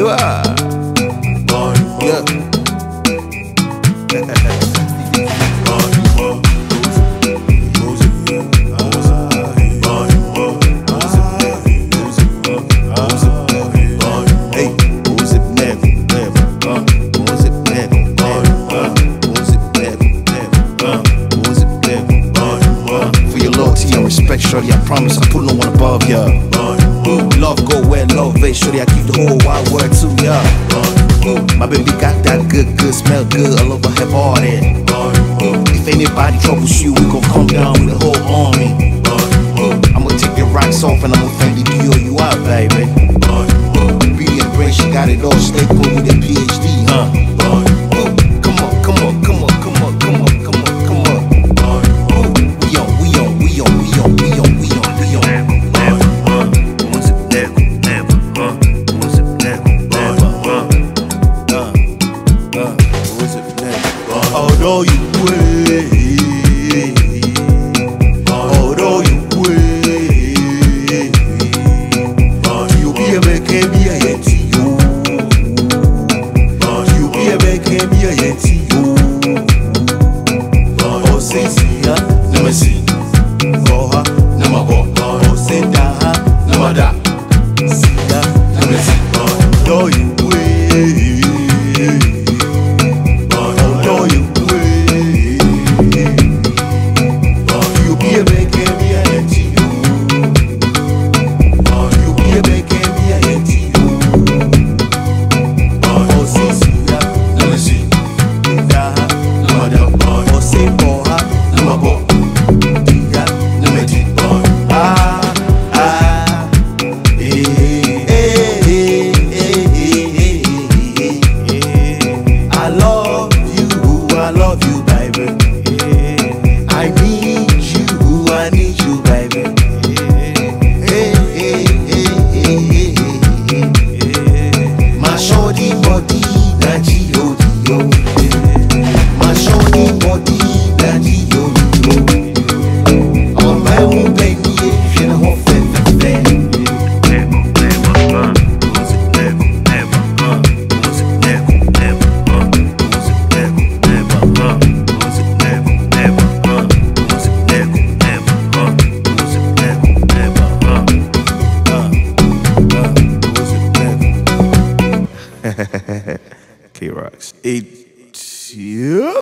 Yeah. Yeah. Your loyalty and respect, shorty, I promise I put no one above ya. Love go where love is, shorty, I keep the whole wide world to ya. Ooh, my baby got that good, good, smell good, I love her have uh, all if anybody troubles you, we gon' come down with the whole army. Uh, I'ma take your rocks off and I'ma finally do you out, baby. Beauty brain, she got it all. Stay cool with a ọ̀dọ́ ikú ẹ̀. Ọ̀dọ́ ikú ẹ̀. Yóò bí ẹ̀bẹ̀ kẹ́ bí ẹ̀yẹ tí yóò yóò bí ẹ̀bẹ̀ kẹ́ bí ẹ̀yẹ tí yóò ọ̀sẹ̀ sí ya lẹ́mẹ̀sì. Ọ̀ha lẹ́mọ̀kọ̀ ọ̀sẹ̀ dá lẹ́mọ̀dá. Rocks. It. Yeah.